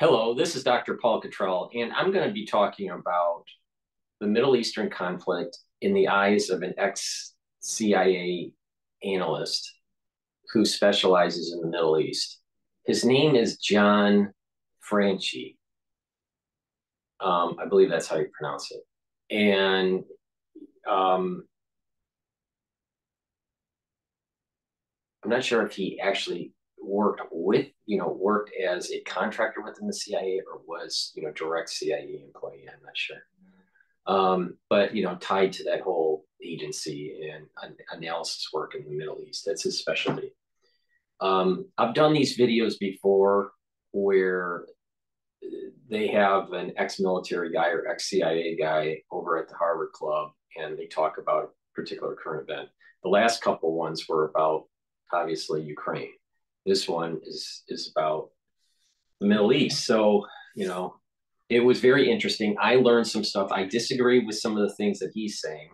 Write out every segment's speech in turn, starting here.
Hello, this is Dr. Paul Cottrell, and I'm going to be talking about the Middle Eastern conflict in the eyes of an ex CIA analyst who specializes in the Middle East. His name is John Franchi. Um, I believe that's how you pronounce it. And um, I'm not sure if he actually worked with, you know, worked as a contractor within the CIA or was, you know, direct CIA employee. I'm not sure. Um, but, you know, tied to that whole agency and analysis work in the Middle East. That's his specialty. Um, I've done these videos before where they have an ex-military guy or ex-CIA guy over at the Harvard Club, and they talk about a particular current event. The last couple ones were about obviously Ukraine. This one is is about the Middle East. So, you know, it was very interesting. I learned some stuff. I disagree with some of the things that he's saying.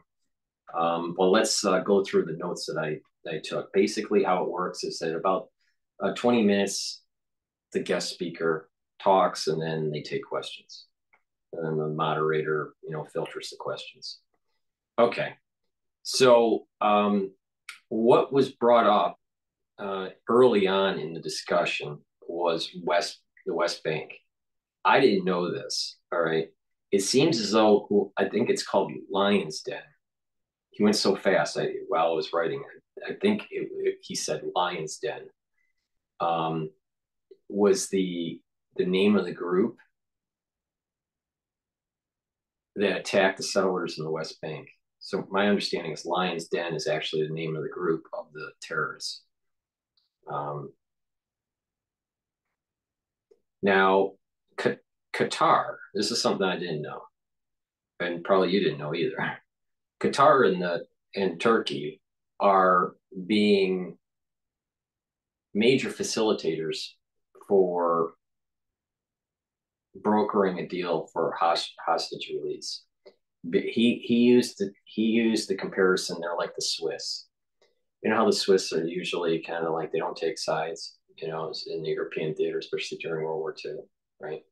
Um, well, let's uh, go through the notes that I, I took. Basically, how it works is that about uh, 20 minutes, the guest speaker talks and then they take questions. And then the moderator, you know, filters the questions. Okay. So, um, what was brought up uh, early on in the discussion was West the West Bank. I didn't know this. All right. It seems as though I think it's called Lion's Den. He went so fast I, while I was writing it. I think it, it, he said Lion's Den. Um, was the the name of the group that attacked the settlers in the West Bank. So my understanding is Lion's Den is actually the name of the group of the terrorists. Um, now, Qatar, this is something I didn't know, and probably you didn't know either. Qatar and the and Turkey are being major facilitators for brokering a deal for hostage release. He he used the, he used the comparison. They're like the Swiss you know how the Swiss are usually kind of like they don't take sides, you know, in the European theater, especially during World War II, right?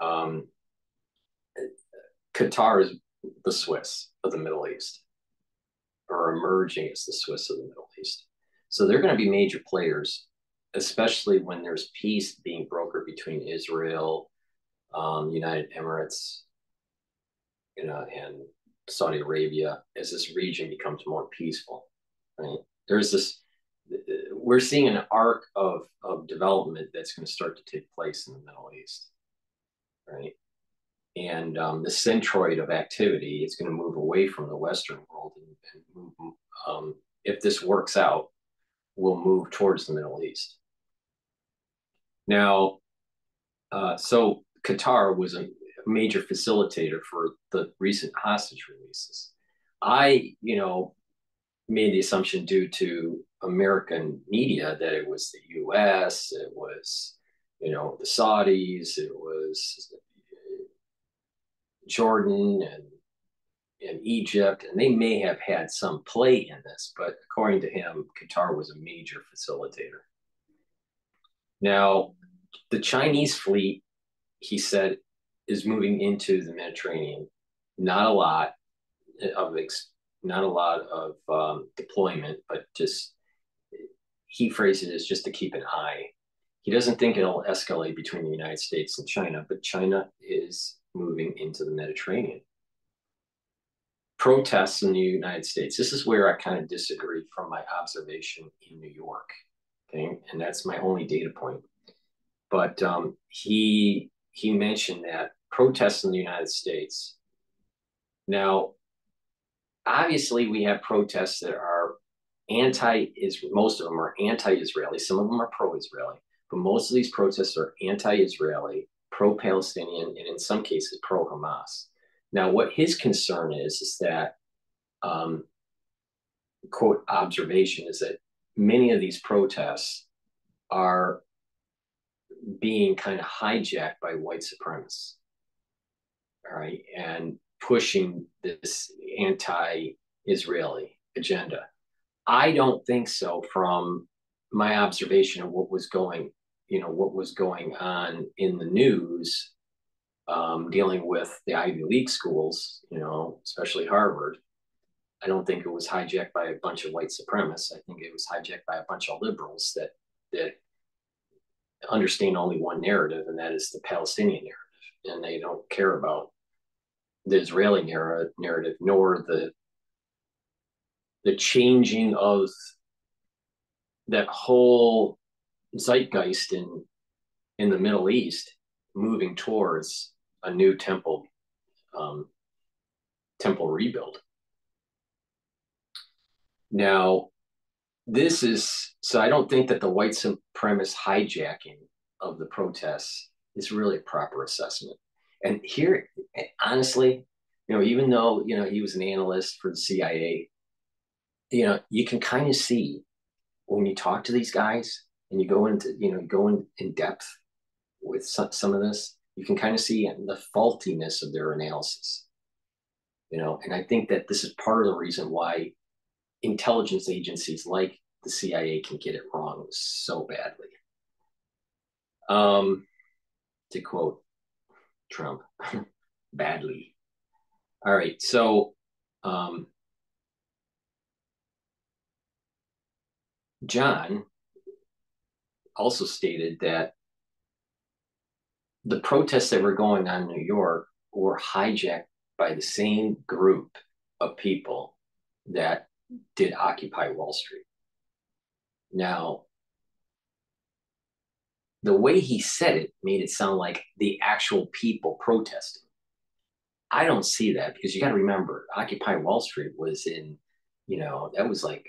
Um, Qatar is the Swiss of the Middle East, or emerging as the Swiss of the Middle East. So they're going to be major players, especially when there's peace being brokered between Israel, um, United Emirates, you know, and Saudi Arabia as this region becomes more peaceful right? There's this, we're seeing an arc of, of development that's going to start to take place in the Middle East, right? And um, the centroid of activity is going to move away from the Western world and, and move, um, if this works out, will move towards the Middle East. Now, uh, so Qatar was a major facilitator for the recent hostage releases. I, you know, made the assumption due to American media that it was the U.S., it was, you know, the Saudis, it was Jordan and and Egypt, and they may have had some play in this, but according to him, Qatar was a major facilitator. Now, the Chinese fleet, he said, is moving into the Mediterranean. Not a lot of ex- not a lot of um, deployment, but just he phrases it as just to keep an eye. He doesn't think it'll escalate between the United States and China, but China is moving into the Mediterranean. Protests in the United States. This is where I kind of disagree from my observation in New York. Okay, and that's my only data point. But um, he he mentioned that protests in the United States. Now, obviously we have protests that are anti israel most of them are anti-israeli some of them are pro-israeli but most of these protests are anti-israeli pro-palestinian and in some cases pro-hamas. Now what his concern is is that um, quote observation is that many of these protests are being kind of hijacked by white supremacists. All right? And pushing this anti-Israeli agenda. I don't think so from my observation of what was going you know what was going on in the news um, dealing with the Ivy League schools, you know, especially Harvard. I don't think it was hijacked by a bunch of white supremacists. I think it was hijacked by a bunch of liberals that that understand only one narrative, and that is the Palestinian narrative, and they don't care about the Israeli narrative nor the the changing of that whole zeitgeist in in the Middle East moving towards a new temple um, temple rebuild. Now, this is so I don't think that the white supremacist hijacking of the protests is really a proper assessment. And here, honestly, you know, even though you know he was an analyst for the CIA, you know, you can kind of see when you talk to these guys and you go into you know go in, in depth with some, some of this, you can kind of see the faultiness of their analysis. You know, and I think that this is part of the reason why intelligence agencies like the CIA can get it wrong so badly. Um, to quote Trump, badly. All right, so um, John also stated that the protests that were going on in New York were hijacked by the same group of people that did Occupy Wall Street. Now, the way he said it made it sound like the actual people protesting. I don't see that because you got to remember, Occupy Wall Street was in, you know, that was like,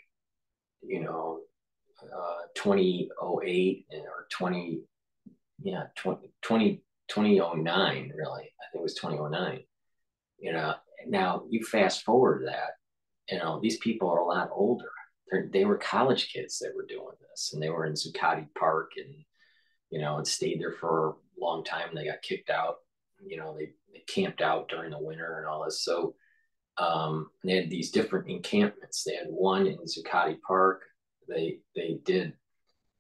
you know, uh, 2008 or 20, yeah, 20, 20, 2009, really. I think it was 2009. You know, now you fast forward that, you know, these people are a lot older. They're, they were college kids that were doing this, and they were in Zuccotti Park and, you know, and stayed there for a long time. They got kicked out. You know, they, they camped out during the winter and all this. So um, they had these different encampments. They had one in Zuccotti Park. They they did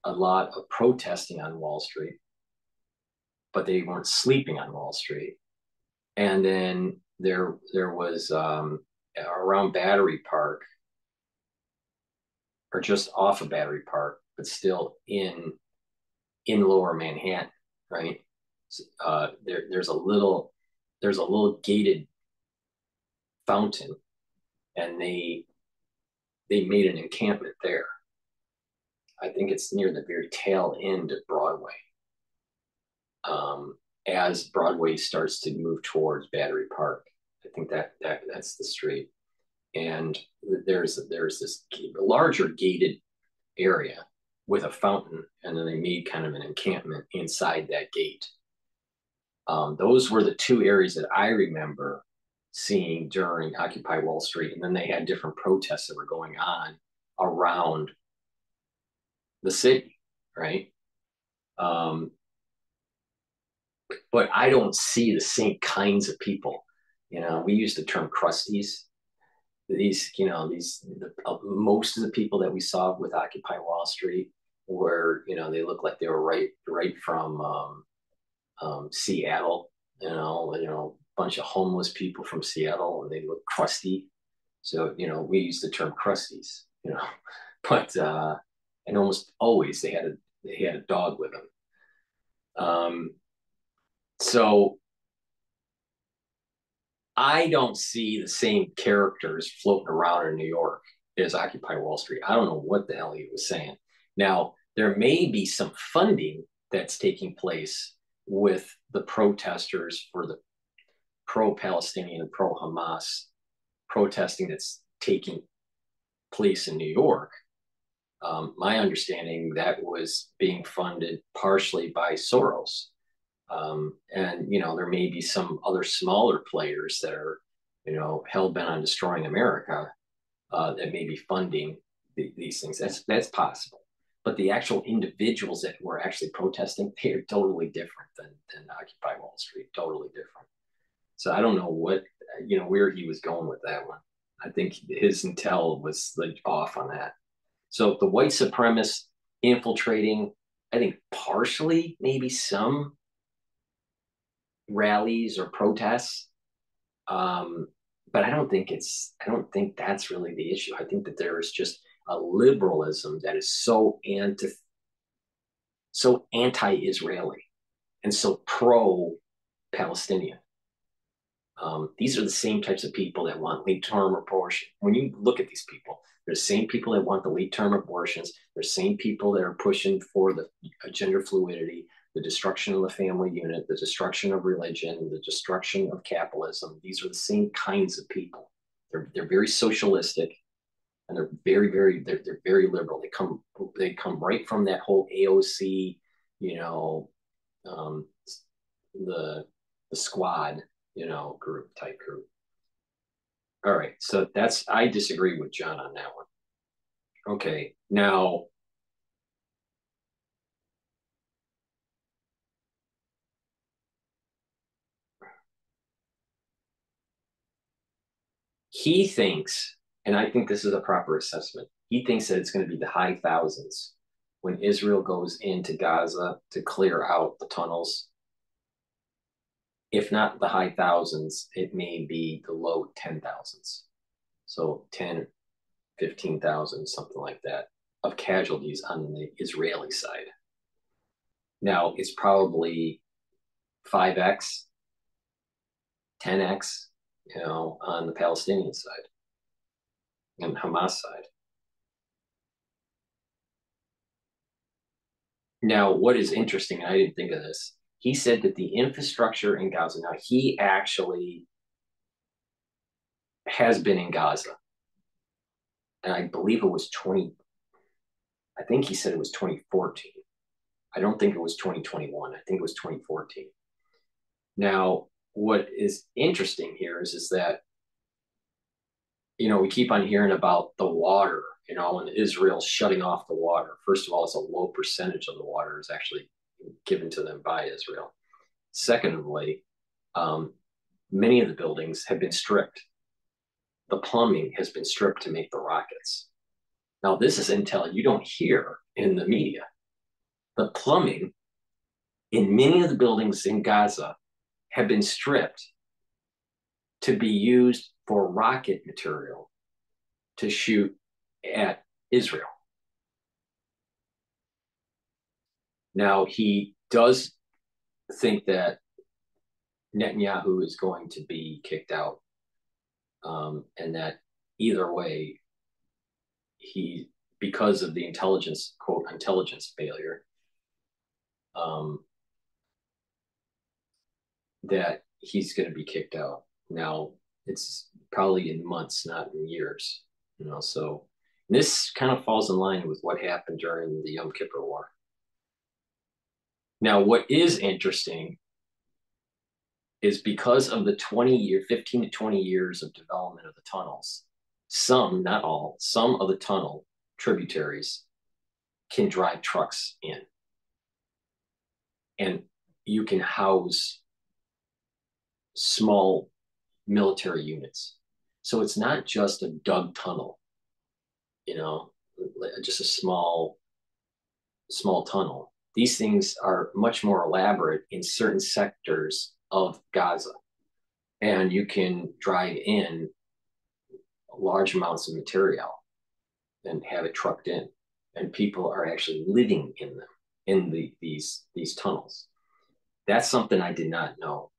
a lot of protesting on Wall Street but they weren't sleeping on Wall Street. And then there there was um, around Battery Park, or just off of Battery Park, but still in in Lower Manhattan, right? Uh, there, there's a little there's a little gated fountain, and they they made an encampment there. I think it's near the very tail end of Broadway um, as Broadway starts to move towards Battery Park. I think that that that's the street, and there's there's this larger gated area with a fountain, and then they made kind of an encampment inside that gate. Um, those were the two areas that I remember seeing during Occupy Wall Street, and then they had different protests that were going on around the city, right? Um, but I don't see the same kinds of people. You know, we use the term crusties. These, you know, these the, uh, most of the people that we saw with Occupy Wall Street were, you know, they look like they were right right from um, um, Seattle. You know, you know, bunch of homeless people from Seattle, and they look crusty. So, you know, we use the term crusties. You know, but uh, and almost always they had a they had a dog with them. Um, so I don't see the same characters floating around in New York as Occupy Wall Street. I don't know what the hell he was saying. Now, there may be some funding that's taking place with the protesters for the pro Palestinian, pro Hamas protesting that's taking place in New York. Um, my understanding that was being funded partially by Soros. Um, and you know, there may be some other smaller players that are, you know, hell bent on destroying America uh, that may be funding the, these things. That's that's possible. But the actual individuals that were actually protesting, they are totally different than than Occupy Wall Street. Totally different. So I don't know what you know where he was going with that one. I think his intel was like off on that. So the white supremacists infiltrating I think partially maybe some rallies or protests. Um, but I don't think it's I don't think that's really the issue. I think that there is just a liberalism that is so anti so anti-Israeli and so pro-Palestinian. Um, these are the same types of people that want late term abortion. When you look at these people, they're the same people that want the late term abortions. They're the same people that are pushing for the gender fluidity, the destruction of the family unit, the destruction of religion, the destruction of capitalism. These are the same kinds of people. They're, they're very socialistic and they're very, very, they're, they're very liberal. They come, they come right from that whole AOC, you know, um, the, the squad you know, group type group. All right, so that's I disagree with John on that one. Okay, now he thinks, and I think this is a proper assessment, he thinks that it's going to be the high thousands when Israel goes into Gaza to clear out the tunnels if not the high thousands, it may be the low 10,000s. So 10, 15,000, something like that, of casualties on the Israeli side. Now, it's probably 5x, 10x, you know, on the Palestinian side and Hamas side. Now, what is interesting, and I didn't think of this, he said that the infrastructure in Gaza, now he actually has been in Gaza. And I believe it was 20, I think he said it was 2014. I don't think it was 2021. I think it was 2014. Now, what is interesting here is, is that, you know, we keep on hearing about the water, you know, and Israel's shutting off the water. First of all, it's a low percentage of the water is actually given to them by Israel. Secondly, um, many of the buildings have been stripped. The plumbing has been stripped to make the rockets. Now, this is intel you don't hear in the media. The plumbing in many of the buildings in Gaza have been stripped to be used for rocket material to shoot at Israel. Now, he does think that Netanyahu is going to be kicked out, um, and that either way, he because of the intelligence quote intelligence failure, um, that he's going to be kicked out. Now it's probably in months, not in years. You know, so this kind of falls in line with what happened during the Yom Kippur War. Now, what is interesting is because of the 20 year, 15 to 20 years of development of the tunnels, some, not all, some of the tunnel tributaries can drive trucks in. And you can house small military units. So it's not just a dug tunnel, you know, just a small, small tunnel these things are much more elaborate in certain sectors of Gaza. And you can drive in large amounts of material and have it trucked in. And people are actually living in them, in the, these, these tunnels. That's something I did not know.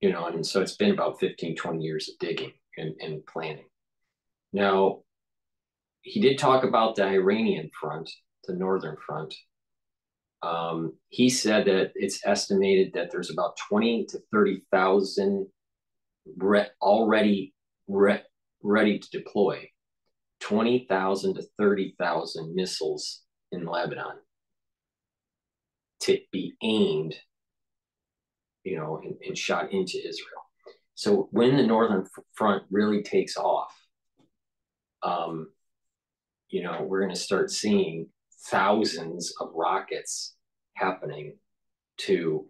You know, and so it's been about 15, 20 years of digging and, and planning. Now, he did talk about the Iranian front, the northern front. Um, he said that it's estimated that there's about 20 to 30,000 re- already re- ready to deploy, 20,000 to 30,000 missiles in Lebanon to be aimed, you know, and, and shot into Israel. So when the northern front really takes off, um, you know, we're going to start seeing thousands of rockets happening to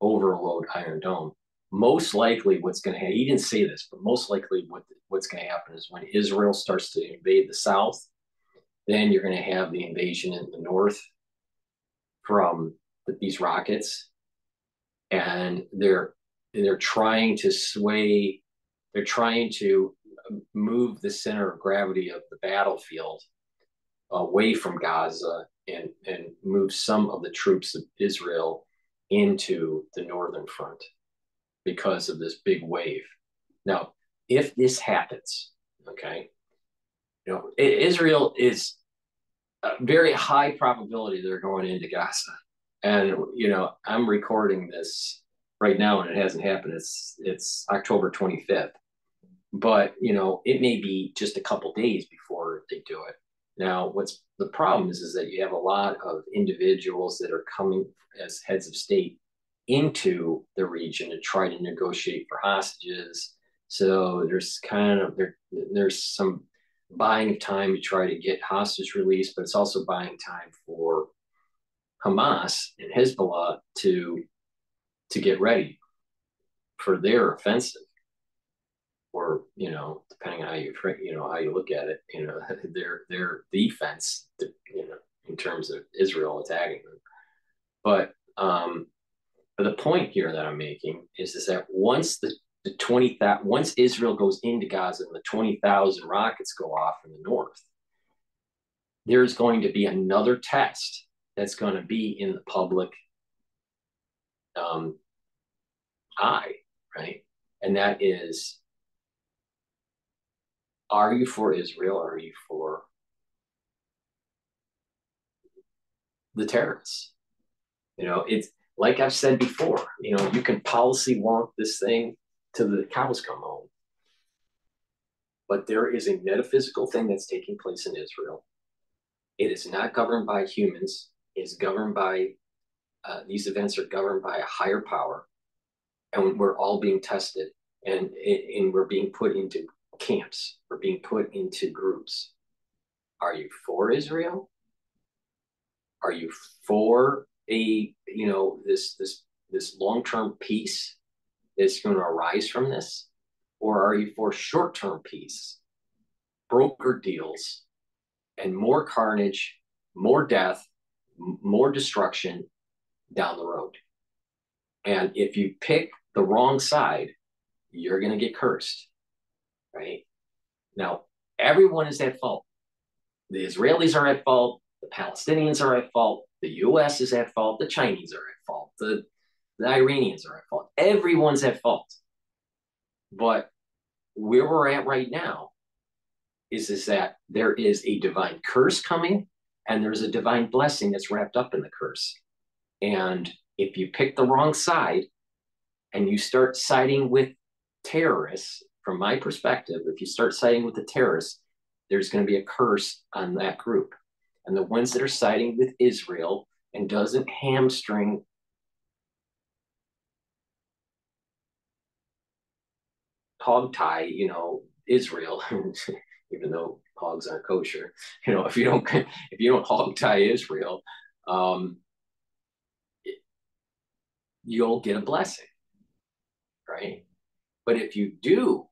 overload Iron Dome. Most likely, what's going to happen, he didn't say this, but most likely, what, what's going to happen is when Israel starts to invade the South, Then you're going to have the invasion in the north from these rockets, and they're they're trying to sway, they're trying to move the center of gravity of the battlefield away from Gaza and and move some of the troops of Israel into the northern front because of this big wave. Now, if this happens, okay, you know, Israel is a very high probability they're going into Gaza. And you know, I'm recording this right now and it hasn't happened. It's it's October 25th. But you know, it may be just a couple days before they do it. Now, what's the problem is, is that you have a lot of individuals that are coming as heads of state into the region to try to negotiate for hostages. So there's kind of there there's some buying of time to try to get hostage release, but it's also buying time for Hamas and Hezbollah to to get ready for their offensive, or you know, depending on how you you know how you look at it, you know, their their defense, you know, in terms of Israel attacking them. But um, but the point here that I'm making is is that once the the 20 that once Israel goes into Gaza and the 20,000 rockets go off in the north, there's going to be another test that's going to be in the public um, eye, right? And that is are you for Israel? Or are you for the terrorists? You know, it's like I've said before, you know, you can policy wonk this thing till the cows come home. But there is a metaphysical thing that's taking place in Israel. It is not governed by humans. It's governed by, uh, these events are governed by a higher power. And we're all being tested and, and we're being put into camps. We're being put into groups. Are you for Israel? Are you for a, you know, this, this, this long-term peace that's going to arise from this? Or are you for short term peace, broker deals, and more carnage, more death, more destruction down the road? And if you pick the wrong side, you're going to get cursed, right? Now, everyone is at fault. The Israelis are at fault. The Palestinians are at fault. The US is at fault. The Chinese are at fault. The the Iranians are at fault. Everyone's at fault. But where we're at right now is, is that there is a divine curse coming and there's a divine blessing that's wrapped up in the curse. And if you pick the wrong side and you start siding with terrorists, from my perspective, if you start siding with the terrorists, there's going to be a curse on that group. And the ones that are siding with Israel and doesn't hamstring hog tie, you know, Israel, even though hogs aren't kosher. You know, if you don't if you don't hog tie Israel, um, you'll get a blessing, right? But if you do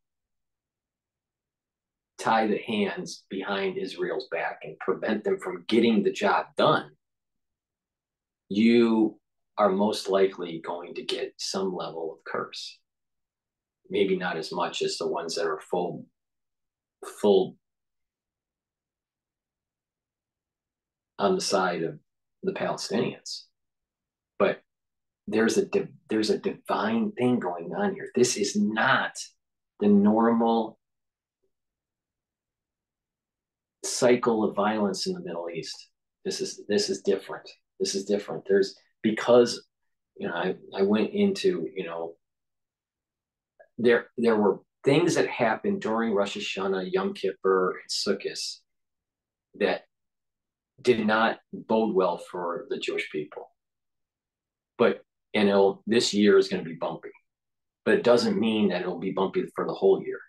tie the hands behind Israel's back and prevent them from getting the job done, you are most likely going to get some level of curse maybe not as much as the ones that are full full on the side of the Palestinians. But there's a there's a divine thing going on here. This is not the normal cycle of violence in the Middle East. This is this is different. This is different. There's because you know I, I went into you know there there were things that happened during Rosh Hashanah, Yom Kippur, and Sukkot that did not bode well for the Jewish people. But you know, this year is going to be bumpy, but it doesn't mean that it'll be bumpy for the whole year.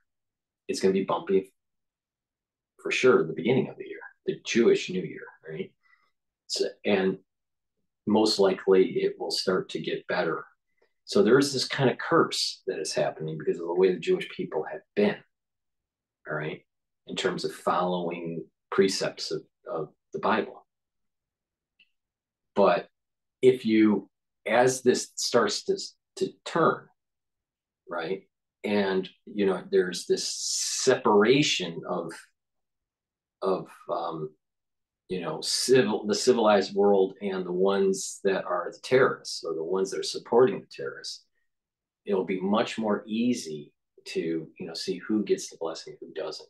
It's going to be bumpy for sure the beginning of the year, the Jewish New Year, right? So, and most likely it will start to get better so there is this kind of curse that is happening because of the way the Jewish people have been, all right, in terms of following precepts of, of the Bible. But if you, as this starts to, to turn, right, and you know, there's this separation of of um, you know civil the civilized world and the ones that are the terrorists or the ones that are supporting the terrorists it'll be much more easy to you know see who gets the blessing who doesn't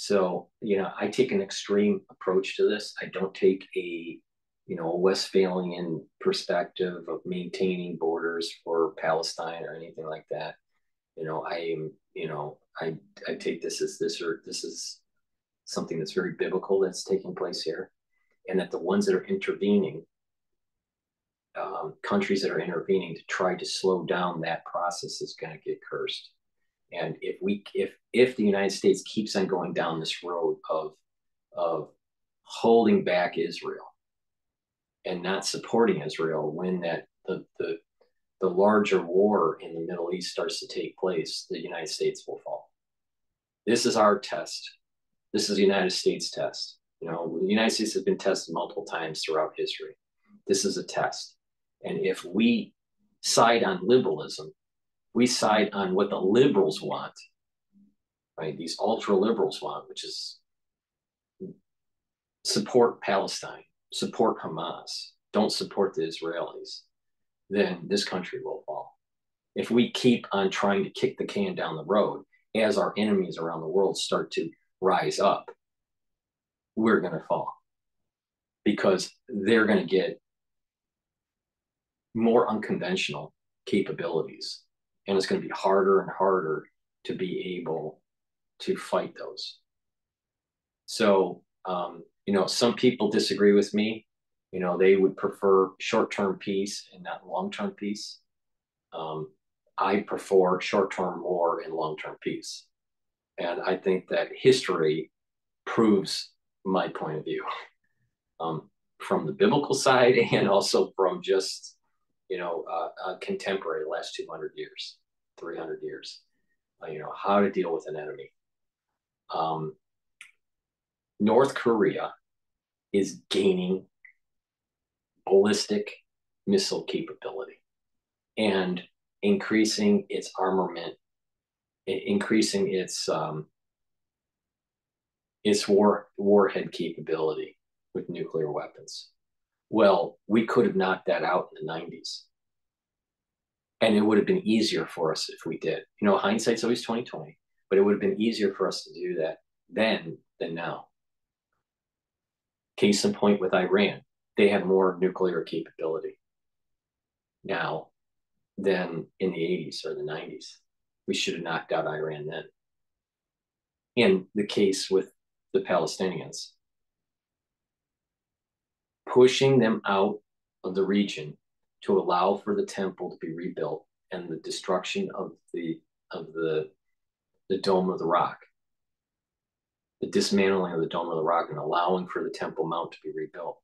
so you know i take an extreme approach to this. I don't take a you know westphalian perspective of maintaining borders for palestine or anything like that. You know i am you know i i take this as this or this is something that's very biblical that's taking place here. And that the ones that are intervening um, countries that are intervening to try to slow down that process is going to get cursed. And if we if if the United States keeps on going down this road of of holding back Israel and not supporting Israel when that the the the larger war in the Middle East starts to take place, the United States will fall. This is our test. This is the United States test. You know, the United States has been tested multiple times throughout history. This is a test. And if we side on liberalism, we side on what the liberals want, right? These ultra liberals want, which is support Palestine, support Hamas, don't support the Israelis, then this country will fall. If we keep on trying to kick the can down the road as our enemies around the world start to rise up, we're going to fall because they're going to get more unconventional capabilities. And it's going to be harder and harder to be able to fight those. So, um, you know, some people disagree with me. You know, they would prefer short term peace and not long term peace. Um, I prefer short term war and long term peace. And I think that history proves my point of view um, from the biblical side and also from just you know, uh, uh, contemporary last 200 years, 300 years, uh, you know, how to deal with an enemy. Um, North Korea is gaining ballistic missile capability and increasing its armament, increasing its um, its war warhead capability with nuclear weapons. Well, we could have knocked that out in the 90s. And it would have been easier for us if we did. You know, hindsight's always 2020, but it would have been easier for us to do that then than now. Case in point with Iran, they have more nuclear capability now than in the 80s or the 90s. We should have knocked out Iran then. And the case with the Palestinians, pushing them out of the region to allow for the temple to be rebuilt and the destruction of the of the the dome of the rock. The dismantling of the dome of the rock and allowing for the temple mount to be rebuilt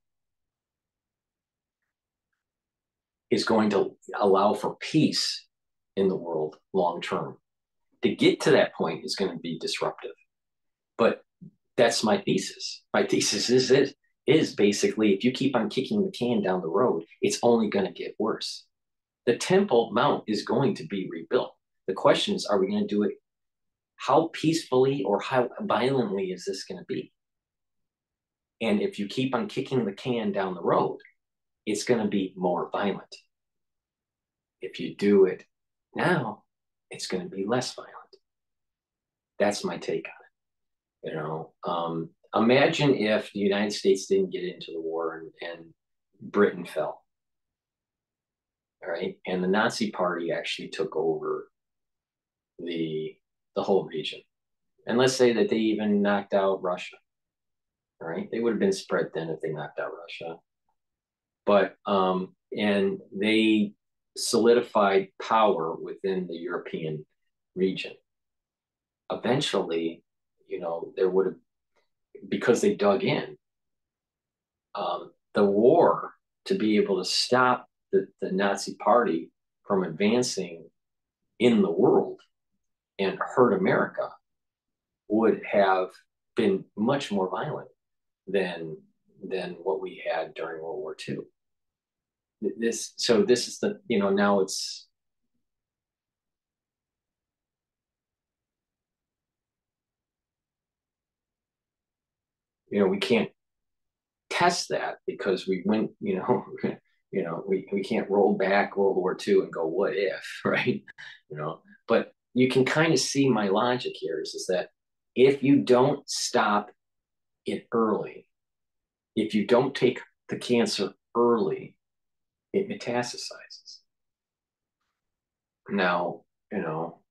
is going to allow for peace in the world long term. To get to that point is going to be disruptive. But that's my thesis. My thesis is this is basically if you keep on kicking the can down the road, it's only going to get worse. The Temple Mount is going to be rebuilt. The question is, are we going to do it? How peacefully or how violently is this going to be? And if you keep on kicking the can down the road, it's going to be more violent. If you do it now, it's going to be less violent. That's my take on it. You know, um, imagine if the United States didn't get into the war and, and Britain fell. All right. And the Nazi party actually took over the the whole region. And let's say that they even knocked out Russia. All right. They would have been spread thin if they knocked out Russia. But um, and they solidified power within the European region. Eventually, you know, there would have because they dug in. Um, the war to be able to stop the, the Nazi party from advancing in the world and hurt America would have been much more violent. than than what we had during World War II. This so this is the you know now it's you know we can't test that because we went you know you know we, we can't roll back world war ii and go what if right? You know? But you can kind of see my logic here is, is that if you don't stop it early if you don't take the cancer early it metastasizes. Now you know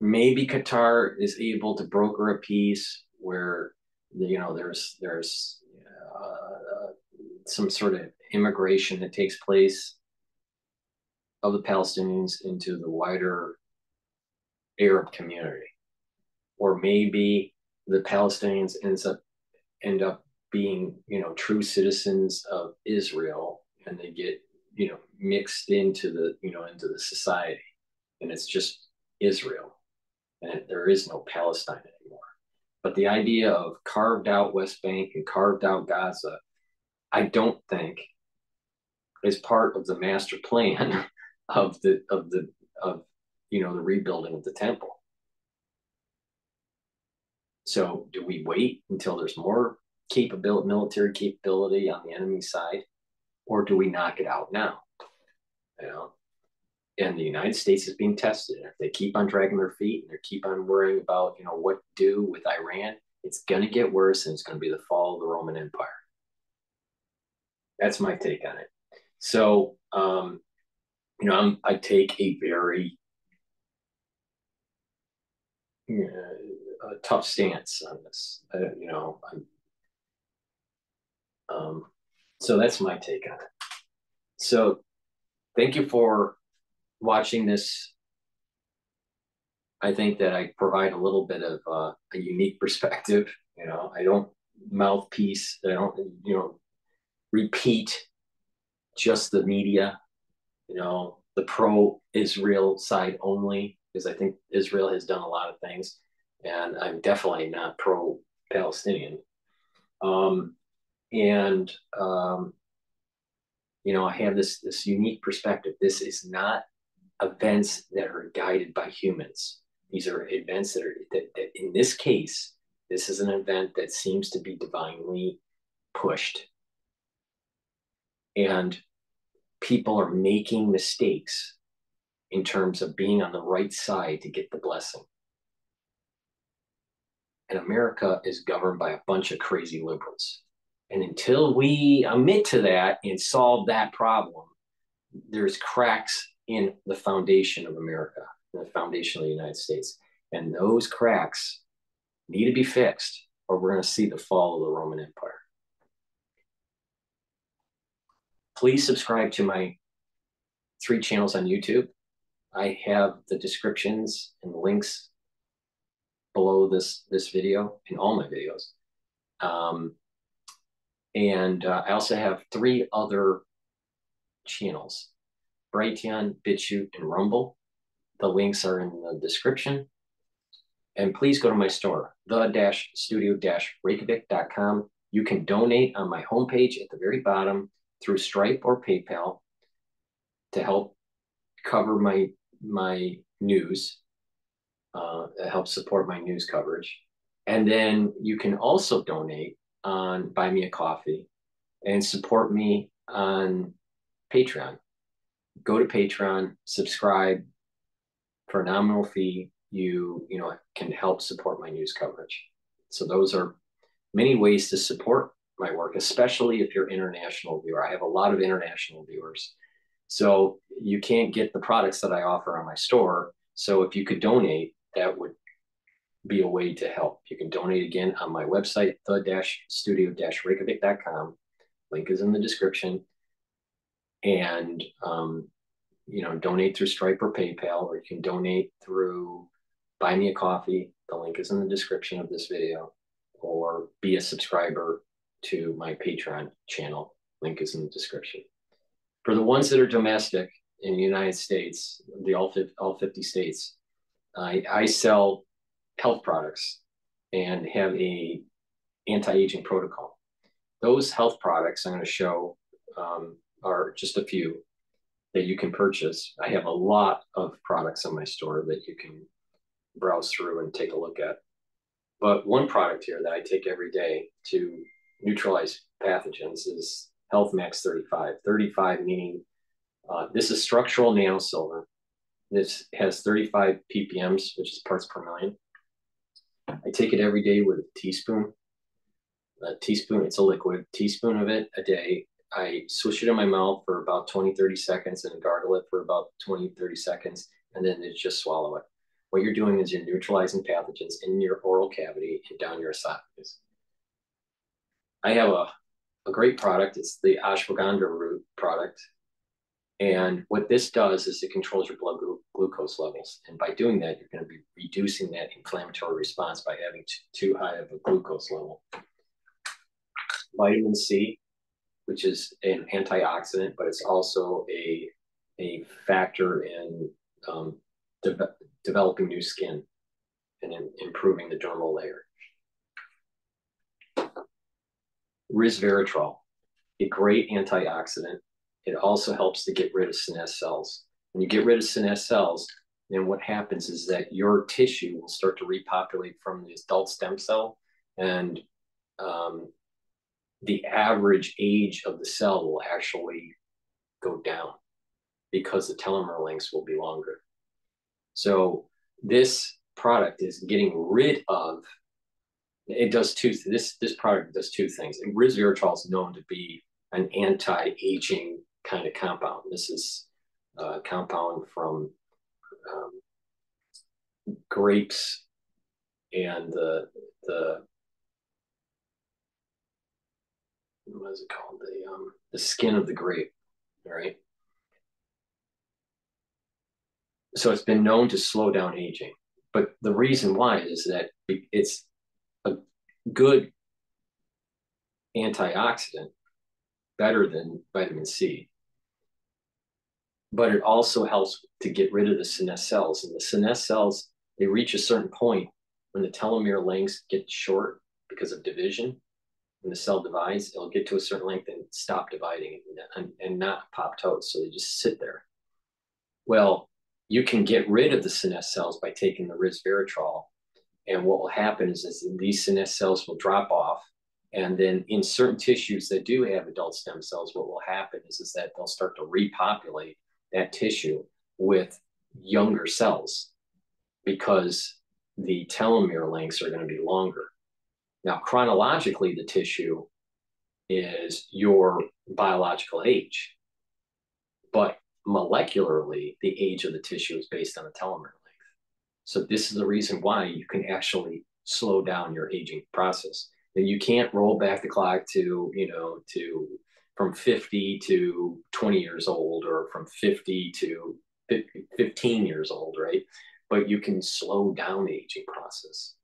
maybe qatar is able to broker a peace where you know there's there's uh, some sort of immigration that takes place of the Palestinians into the wider Arab community, or maybe the Palestinians ends up end up being you know true citizens of Israel and they get you know mixed into the you know into the society. And it's just Israel and there is no Palestine anymore. But the idea of carved out West Bank and carved out Gaza, I don't think is part of the master plan of the of the of you know the rebuilding of the temple. So do we wait until there's more capability, military capability on the enemy side, or do we knock it out now? You know, and the United States is being tested. If they keep on dragging their feet and they keep on worrying about, you know, what to do with Iran, it's going to get worse and it's going to be the fall of the Roman Empire. That's my take on it. So, um, you know, I'm, I take a very know, a tough stance on this. Uh, you know, um, so that's my take on it. So, thank you for watching this, I think that I provide a little bit of uh, a unique perspective. You know, I don't mouthpiece, I don't, you know, repeat just the media, you know, the pro Israel side only, because I think Israel has done a lot of things. And I'm definitely not pro Palestinian. Um, and, um, you know, I have this, this unique perspective. This is not events that are guided by humans. These are events that are, that, that in this case, this is an event that seems to be divinely pushed. And people are making mistakes in terms of being on the right side to get the blessing. And America is governed by a bunch of crazy liberals. And until we admit to that and solve that problem, there's cracks in the foundation of America, the foundation of the United States. And those cracks need to be fixed, or we're going to see the fall of the Roman Empire. Please subscribe to my three channels on YouTube. I have the descriptions and links below this this video in all my videos. Um, and uh, I also have three other channels Brighteon, BitChute, and Rumble. The links are in the description. And please go to my store, the-studio-reykjavik.com. You can donate on my homepage at the very bottom through Stripe or PayPal to help cover my my news, uh, help support my news coverage. And then you can also donate on Buy Me a Coffee and support me on Patreon go to Patreon, subscribe for a nominal fee. You you know can help support my news coverage. So those are many ways to support my work, especially if you're international viewer. I have a lot of international viewers. So you can't get the products that I offer on my store. So if you could donate, that would be a way to help. You can donate again on my website, the-studio-reykjavik.com. Link is in the description and um, you know donate through stripe or paypal or you can donate through buy me a coffee. The link is in the description of this video. Or be a subscriber to my patreon channel. Link is in the description. For the ones that are domestic in the united states the all 50, all 50 states I, I sell health products and have a anti-aging protocol. Those health products I'm going to show um, are just a few that you can purchase. I have a lot of products in my store that you can browse through and take a look at. But one product here that I take every day to neutralize pathogens is Health Max 35. 35 meaning uh, this is structural nanosilver. This has 35 ppms, which is parts per million. I take it every day with a teaspoon. A teaspoon, it's a liquid, teaspoon of it a day. I swish it in my mouth for about 20, 30 seconds and gargle it for about 20, 30 seconds, and then just swallow it. What you're doing is you're neutralizing pathogens in your oral cavity and down your esophagus. I have a, a great product. It's the ashwagandha root product. And what this does is it controls your blood glu glucose levels. And by doing that, you're going to be reducing that inflammatory response by having too high of a glucose level. Vitamin C, which is an antioxidant, but it's also a, a factor in um, de developing new skin and in improving the dermal layer. Resveratrol, a great antioxidant it also helps to get rid of senescent cells. When you get rid of senescent cells, then what happens is that your tissue will start to repopulate from the adult stem cell, and um, the average age of the cell will actually go down because the telomere lengths will be longer. So this product is getting rid of. It does two. This this product does two things. Resveratrol is known to be an anti-aging kind of compound. This is a compound from um, grapes and the the what is it called the um, the skin of the grape, right? So it's been known to slow down aging, but the reason why is that it's a good antioxidant, better than vitamin C but it also helps to get rid of the senescent cells. And the senescent cells, they reach a certain point when the telomere lengths get short because of division. When the cell divides, it'll get to a certain length and stop dividing and, and not apoptose. So they just sit there. Well, you can get rid of the senescent cells by taking the resveratrol. And what will happen is, is these senescent cells will drop off. And then in certain tissues that do have adult stem cells, what will happen is, is that they'll start to repopulate that tissue with younger cells because the telomere lengths are going to be longer. Now, chronologically, the tissue is your biological age, but molecularly, the age of the tissue is based on the telomere length. So, this is the reason why you can actually slow down your aging process. And you can't roll back the clock to, you know, to from 50 to 20 years old or from 50 to 15 years old, right? But you can slow down the aging process.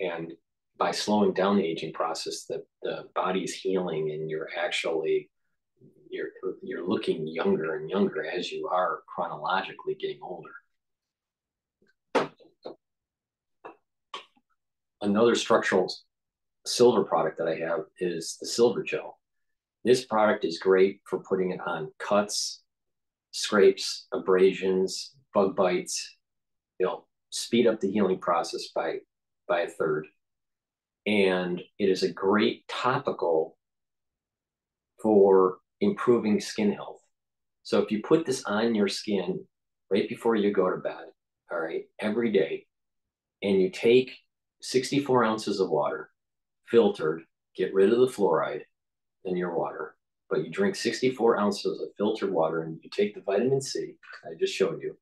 And by slowing down the aging process, the, the body's healing and you're actually you're you're looking younger and younger as you are chronologically getting older. Another structural silver product that I have is the silver gel. This product is great for putting it on cuts, scrapes, abrasions, bug bites. It'll speed up the healing process by, by a third. And it is a great topical for improving skin health. So if you put this on your skin right before you go to bed, all right, every day, and you take 64 ounces of water, filtered, get rid of the fluoride, in your water, but you drink 64 ounces of filtered water and you take the vitamin C, I just showed you,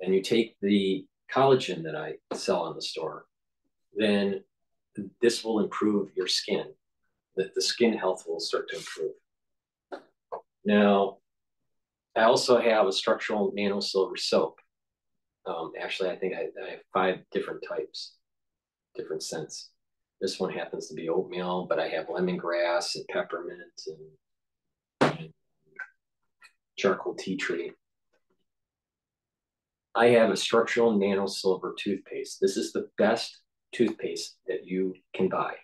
and you take the collagen that I sell in the store, then this will improve your skin. That the skin health will start to improve. Now, I also have a structural nano silver soap. Um, actually, I think I, I have five different types, different scents. This one happens to be oatmeal, but I have lemongrass and peppermint and, and charcoal tea tree. I have a structural nano silver toothpaste. This is the best toothpaste that you can buy.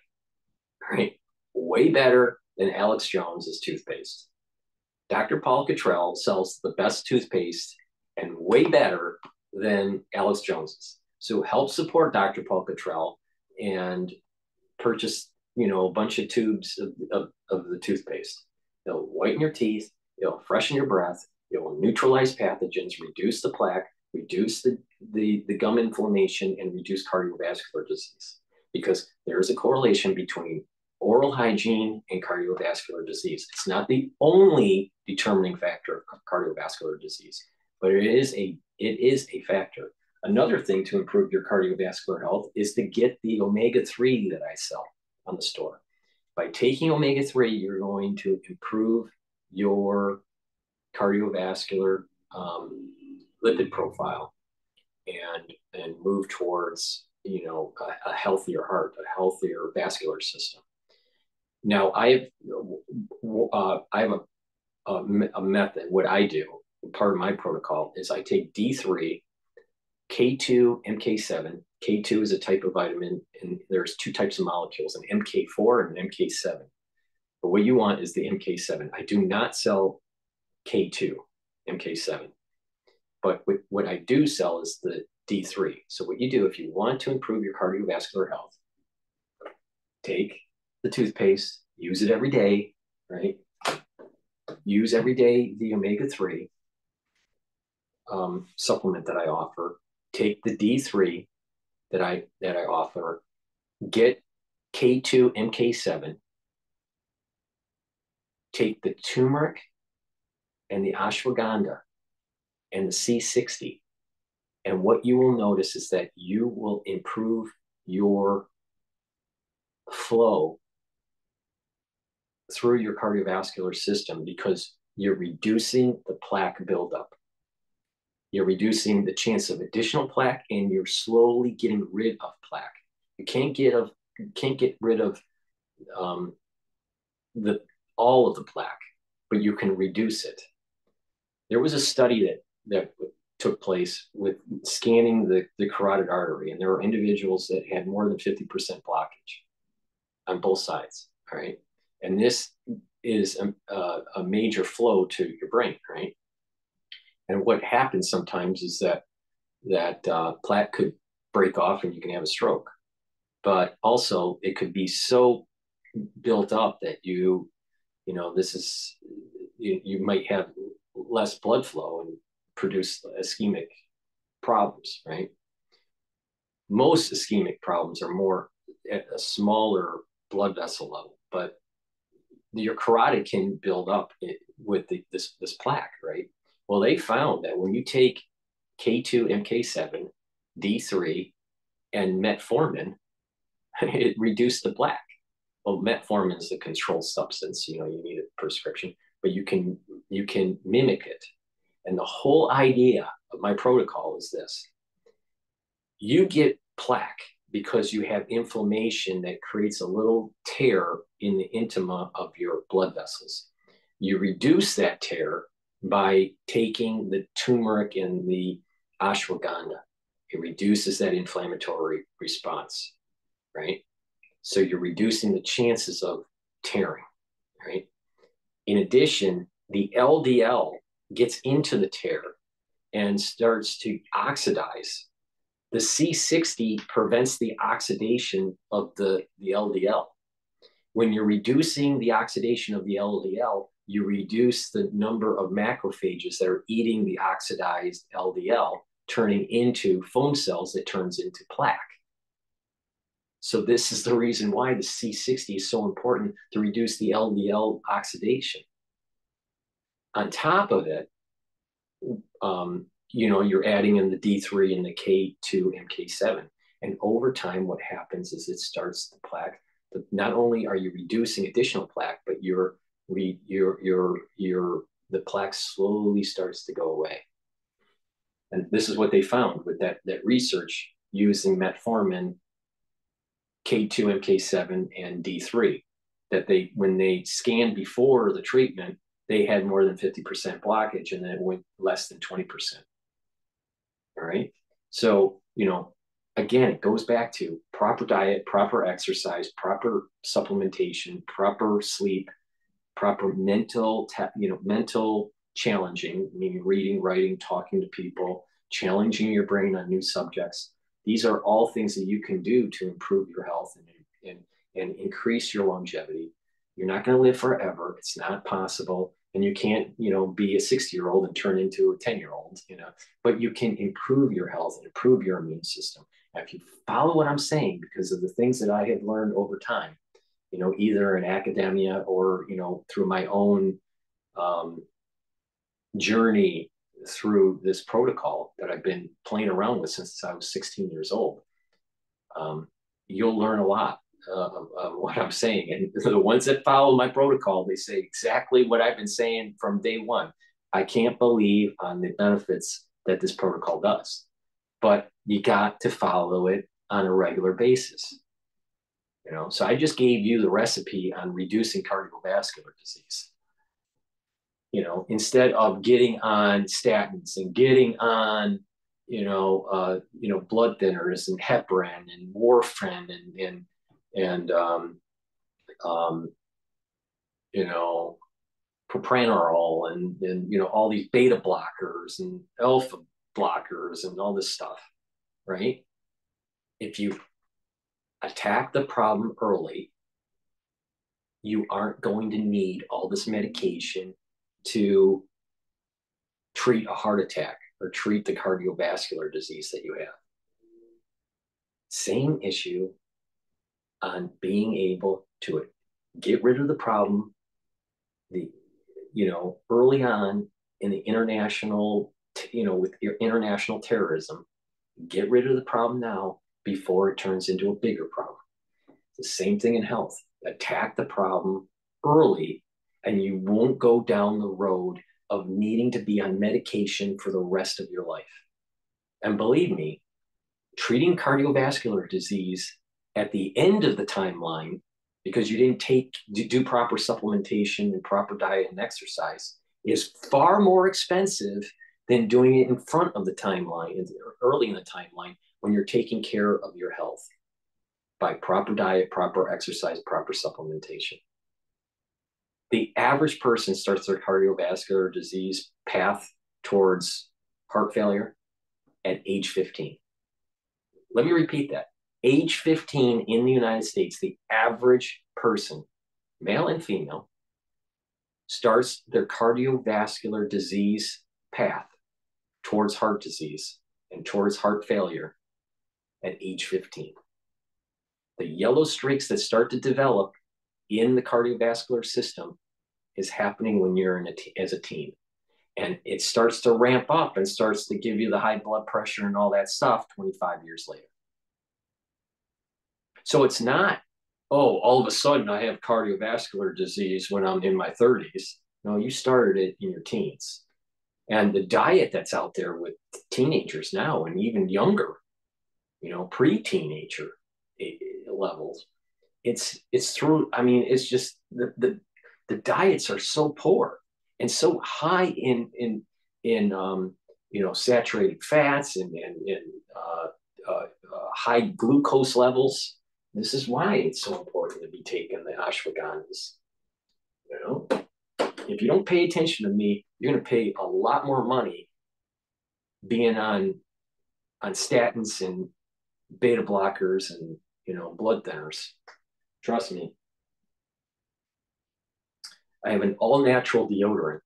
Right? Way better than Alex Jones's toothpaste. Dr. Paul Cottrell sells the best toothpaste and way better than Alex Jones's. So help support Dr. Paul Cottrell and purchase, you know, a bunch of tubes of, of, of the toothpaste. It'll whiten your teeth, it'll freshen your breath, it will neutralize pathogens, reduce the plaque, reduce the, the, the gum inflammation, and reduce cardiovascular disease. Because there is a correlation between oral hygiene and cardiovascular disease. It's not the only determining factor of cardiovascular disease, but it is a it is a factor. Another thing to improve your cardiovascular health is to get the omega 3 that I sell on the store. By taking omega 3, you're going to improve your cardiovascular um, lipid profile and, and move towards you know a, a healthier heart, a healthier vascular system. Now, I have uh, I have a, a, a method. What I do, part of my protocol, is I take D3 K2, MK7. K2 is a type of vitamin, and there's two types of molecules, an MK4 and an MK7. But what you want is the MK7. I do not sell K2, MK7. But what I do sell is the D3. So what you do if you want to improve your cardiovascular health, take the toothpaste, use it every day, right? Use every day the omega-3 um, supplement that I offer take the D3 that I that I offer, get K2 MK7, take the turmeric and the ashwagandha and the C60. And what you will notice is that you will improve your flow through your cardiovascular system because you're reducing the plaque buildup. You're reducing the chance of additional plaque and you're slowly getting rid of plaque. You can't get of can't get rid of um, the all of the plaque, but you can reduce it. There was a study that that took place with scanning the, the carotid artery, and there were individuals that had more than 50% blockage on both sides. All right. And this is a, a, a major flow to your brain, right? And what happens sometimes is that that uh, plaque could break off and you can have a stroke. But also, it could be so built up that you, you know, this is you, you might have less blood flow and produce ischemic problems, right? Most ischemic problems are more at a smaller blood vessel level, but your carotid can build up with the, this this plaque, right? Well, they found that when you take K2, MK7, D3, and metformin, it reduced the plaque. Well, metformin is a control substance. You know, you need a prescription, but you can you can mimic it. And the whole idea of my protocol is this: you get plaque because you have inflammation that creates a little tear in the intima of your blood vessels. You reduce that tear by taking the turmeric and the ashwagandha. It reduces that inflammatory response, right? So you're reducing the chances of tearing, right? In addition, the LDL gets into the tear and starts to oxidize. The C60 prevents the oxidation of the, the LDL. When you're reducing the oxidation of the LDL, you reduce the number of macrophages that are eating the oxidized LDL, turning into foam cells that turns into plaque. So this is the reason why the C60 is so important to reduce the LDL oxidation. On top of it, um, you know, you're adding in the D3 and the K2 MK7. And over time, what happens is it starts the plaque. Not only are you reducing additional plaque, but your your your the plaque slowly starts to go away. And this is what they found with that that research using metformin, K2, MK7, and D3. That they when they scanned before the treatment, they had more than 50% blockage and then it went less than 20%. All right. So, you know, again, it goes back to proper diet, proper exercise, proper supplementation, proper sleep, proper mental, you know, mental challenging, meaning reading, writing, talking to people, challenging your brain on new subjects. These are all things that you can do to improve your health and, and, and increase your longevity. You're not going to live forever. It's not possible. And you can't, you know, be a 60 year old and turn into a 10 year old, you know, but you can improve your health and improve your immune system. If you follow what I'm saying, because of the things that I have learned over time, you know, either in academia or, you know, through my own um, journey through this protocol that I've been playing around with since I was 16 years old, um, you'll learn a lot uh, of, what I'm saying. And the ones that follow my protocol, they say exactly what I've been saying from day one. I can't believe on the benefits that this protocol does, but you got to follow it on a regular basis. You know, so I just gave you the recipe on reducing cardiovascular disease you know, instead of getting on statins and getting on, you know, uh, you know, blood thinners and heparin and warfarin and and and um, um, you know, propranolol and and you know all these beta blockers and alpha blockers and all this stuff, right? If you attack the problem early, you aren't going to need all this medication to treat a heart attack or treat the cardiovascular disease that you have. Same issue on being able to get rid of the problem, the you know, early on in the international, you know, with your international terrorism, get rid of the problem now before it turns into a bigger problem. the same thing in health. Attack the problem early and you won't go down the road of needing to be on medication for the rest of your life. And believe me, treating cardiovascular disease at the end of the timeline, because you didn't take do proper supplementation and proper diet and exercise, is far more expensive than doing it in front of the timeline, early in the timeline, when you're taking care of your health by proper diet, proper exercise, proper supplementation the average person starts their cardiovascular disease path towards heart failure at age 15. Let me repeat that. Age 15 in the United States, the average person, male and female, starts their cardiovascular disease path towards heart disease and towards heart failure at age 15. The yellow streaks that start to develop in the cardiovascular system is happening when you're in a t- as a teen and it starts to ramp up and starts to give you the high blood pressure and all that stuff 25 years later so it's not oh all of a sudden i have cardiovascular disease when i'm in my 30s no you started it in your teens and the diet that's out there with teenagers now and even younger you know pre-teenager eh, levels it's it's through i mean it's just the the the diets are so poor and so high in in in um, you know saturated fats and and, and uh, uh, uh, high glucose levels. This is why it's so important to be taking the ashwagandhas. You know, if you don't pay attention to me, you're going to pay a lot more money being on on statins and beta blockers and you know blood thinners. Trust me. I have an all natural deodorant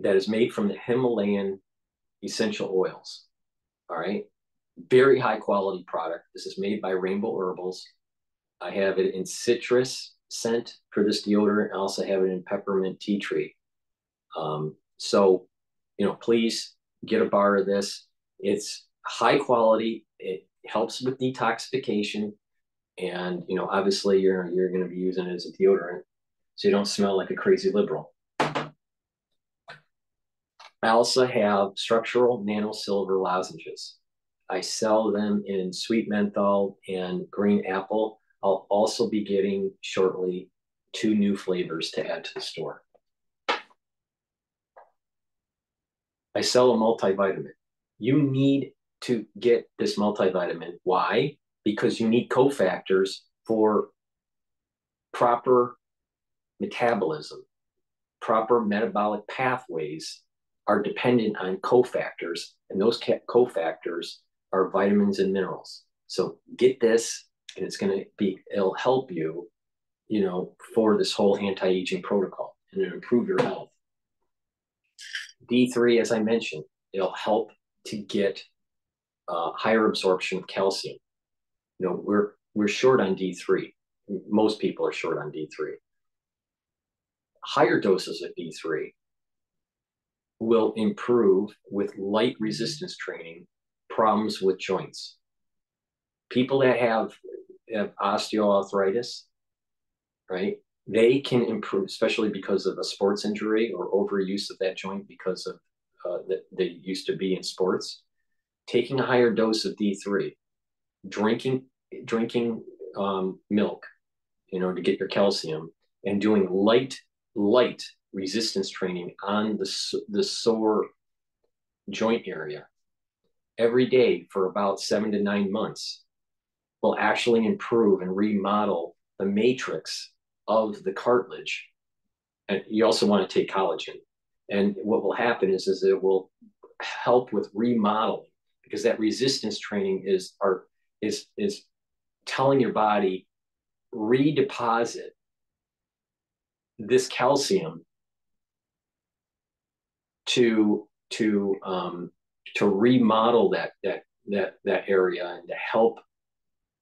that is made from the Himalayan essential oils. All right. Very high quality product. This is made by Rainbow Herbals. I have it in citrus scent for this deodorant. I also have it in peppermint tea tree. Um, so, you know, please get a bar of this. It's high quality. It helps with detoxification and you know obviously you're you're going to be using it as a deodorant so you don't smell like a crazy liberal i also have structural nano silver lozenges i sell them in sweet menthol and green apple i'll also be getting shortly two new flavors to add to the store i sell a multivitamin you need to get this multivitamin. Why? Because you need cofactors for proper metabolism. Proper metabolic pathways are dependent on cofactors, and those cofactors are vitamins and minerals. So get this, and it's going to be, it'll help you, you know, for this whole anti aging protocol and it'll improve your health. D3, as I mentioned, it'll help to get uh, higher absorption of calcium. You know, we're we're short on D3. Most people are short on D3. Higher doses of D3 will improve with light resistance training problems with joints. People that have, have osteoarthritis, right? They can improve, especially because of a sports injury or overuse of that joint because of uh, that they used to be in sports taking a higher dose of D3, drinking drinking um, milk, you know, to get your calcium, and doing light light resistance training on the the sore joint area every day for about seven to nine months will actually improve and remodel the matrix of the cartilage. And you also want to take collagen. And what will happen is, is it will help with remodeling because that resistance training is are is is telling your body redeposit this calcium to to um, to remodel that that that that area and to help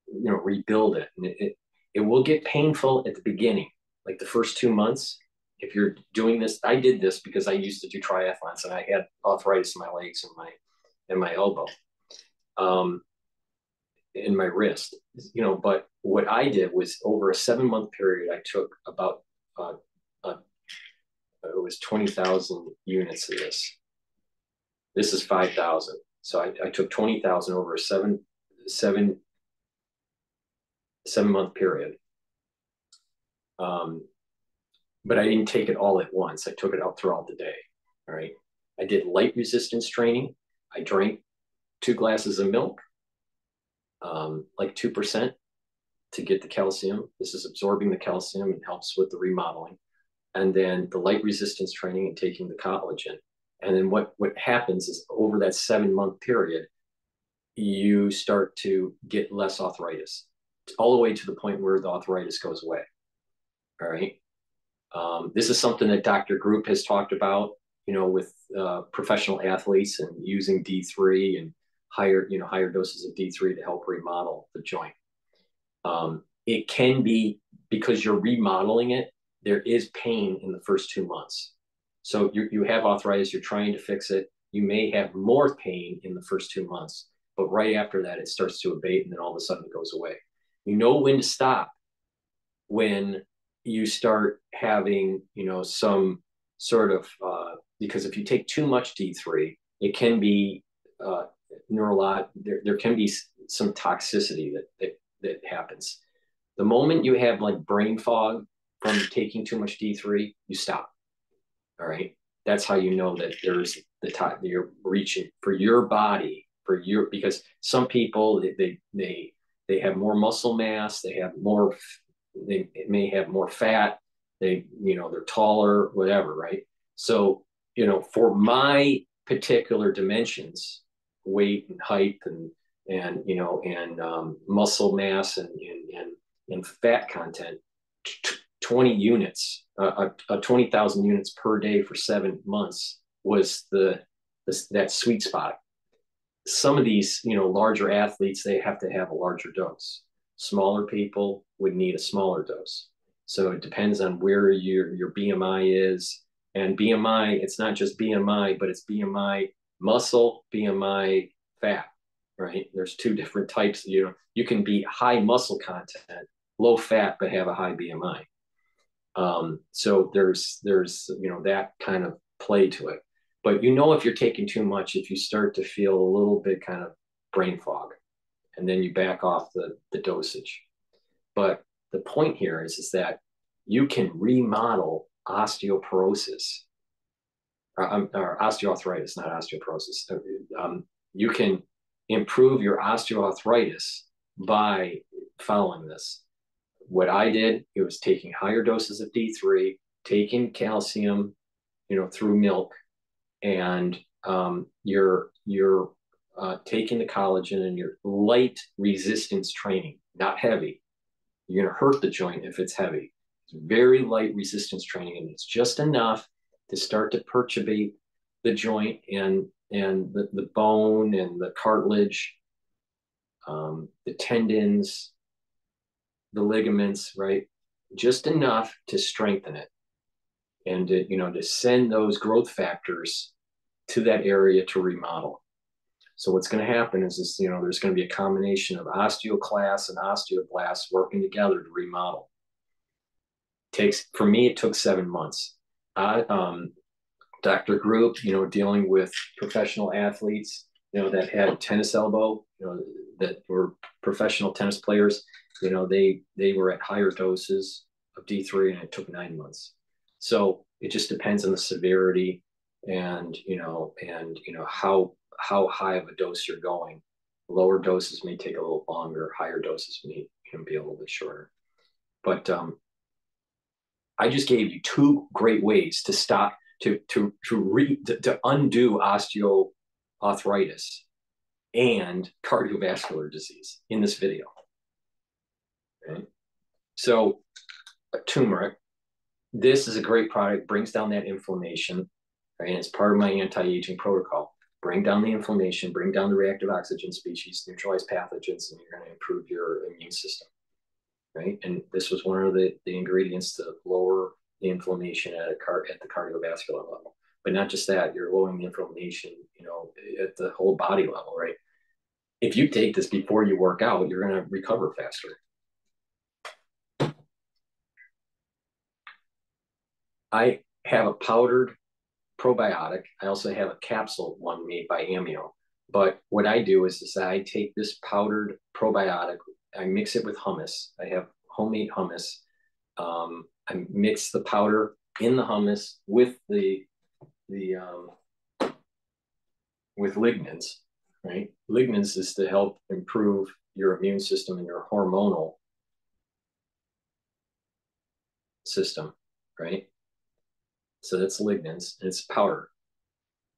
you know rebuild it and it, it, it will get painful at the beginning like the first two months if you're doing this i did this because i used to do triathlons and i had arthritis in my legs and my and my elbow um, in my wrist, you know. But what I did was over a seven month period, I took about uh, uh, it was twenty thousand units of this. This is five thousand, so I, I took twenty thousand over a seven seven seven month period. Um, but I didn't take it all at once. I took it out throughout the day. All right. I did light resistance training. I drank two glasses of milk, um, like 2% to get the calcium. This is absorbing the calcium and helps with the remodeling. And then the light resistance training and taking the collagen. And then what, what happens is over that seven month period, you start to get less arthritis all the way to the point where the arthritis goes away. All right. Um, this is something that Dr. Group has talked about, you know, with uh, professional athletes and using D3 and higher, you know, higher doses of D3 to help remodel the joint. Um, it can be because you're remodeling it, there is pain in the first two months. So you, you have arthritis, you're trying to fix it. You may have more pain in the first two months, but right after that, it starts to abate and then all of a sudden it goes away. You know when to stop when you start having, you know, some sort of, uh, because if you take too much D3, it can be uh, there, there can be some toxicity that, that that happens the moment you have like brain fog from taking too much d3 you stop all right that's how you know that there's the time that you're reaching for your body for your because some people they, they they have more muscle mass they have more they may have more fat they you know they're taller whatever right so you know for my particular dimensions weight and height and and you know and um, muscle mass and and and, and fat content. T- 20 units, uh, uh, 20,000 units per day for seven months was the, the that sweet spot. Some of these, you know, larger athletes, they have to have a larger dose. Smaller people would need a smaller dose. So it depends on where your your BMI is. And BMI, it's not just BMI, but it's BMI muscle, BMI, fat, right? There's two different types. You know, you can be high muscle content, low fat, but have a high BMI. Um, so there's there's you know that kind of play to it. But you know if you're taking too much, if you start to feel a little bit kind of brain fog, and then you back off the the dosage. But the point here is is that you can remodel osteoporosis or, um, or osteoarthritis, not osteoporosis. Um, you can improve your osteoarthritis by following this. What I did, it was taking higher doses of D3, taking calcium, you know, through milk, and um, you're you're uh, taking the collagen and your light resistance training, not heavy. You're going to hurt the joint if it's heavy. It's very light resistance training, and it's just enough to start to perturbate the joint and and the, the bone and the cartilage, um, the tendons, the ligaments, right? Just enough to strengthen it and to, you know, to send those growth factors to that area to remodel. So what's going to happen is this, you know, there's going to be a combination of osteoclasts and osteoblasts working together to remodel. Takes for me, it took seven months. I, um, Dr. Group, you know, dealing with professional athletes, you know, that had tennis elbow, you know, that were professional tennis players, you know, they they were at higher doses of D3 and it took nine months. So it just depends on the severity and you know and you know how how high of a dose you're going. Lower doses may take a little longer. Higher doses may can be a little bit shorter. But um, I just gave you two great ways to stop to to to re to, to undo osteoarthritis and cardiovascular disease in this video. Okay. So turmeric, this is a great product, brings down that inflammation, right? And it's part of my anti-aging protocol. Bring down the inflammation, bring down the reactive oxygen species, neutralize pathogens, and you're going to improve your immune system, right? And this was one of the, the ingredients to lower the inflammation at, a car, at the cardiovascular level. But not just that, you're lowering the inflammation, you know, at the whole body level, right? If you take this before you work out, you're going to recover faster. I have a powdered probiotic. I also have a capsule one made by Amio. But what I do is, is I take this powdered probiotic, I mix it with hummus. I have homemade hummus. Um, I mix the powder in the hummus with the the um, with lignans, right? Lignans is to help improve your immune system and your hormonal system, right? So that's lignans, and it's powder.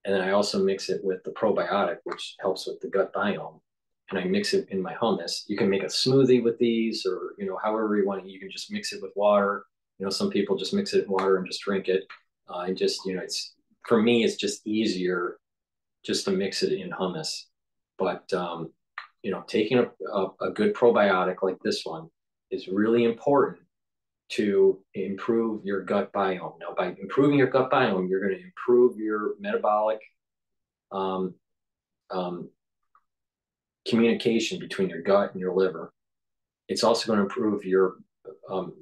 And then I also mix it with the probiotic, which helps with the gut biome. And I mix it in my hummus. You can make a smoothie with these, or you know, however you want. You can just mix it with water. You know, some people just mix it in water and just drink it. Uh, and just you know, it's for me, it's just easier just to mix it in hummus. But um, you know, taking a, a, a good probiotic like this one is really important to improve your gut biome. Now, by improving your gut biome, you're going to improve your metabolic um, um, communication between your gut and your liver. It's also going to improve your um,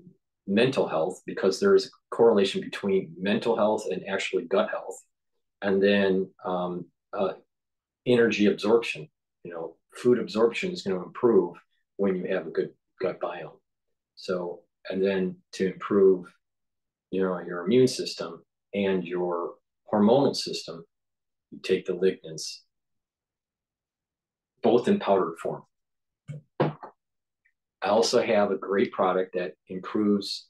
mental health because there is a correlation between mental health and actually gut health. And then um, uh, energy absorption, you know, food absorption is going to improve when you have a good gut biome. So and then to improve you know your immune system and your hormonal system you take the lignans both in powdered form. I also have a great product that improves